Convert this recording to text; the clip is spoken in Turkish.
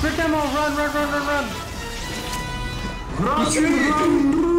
Shoot them all, run, run, run, run, run! Run, run,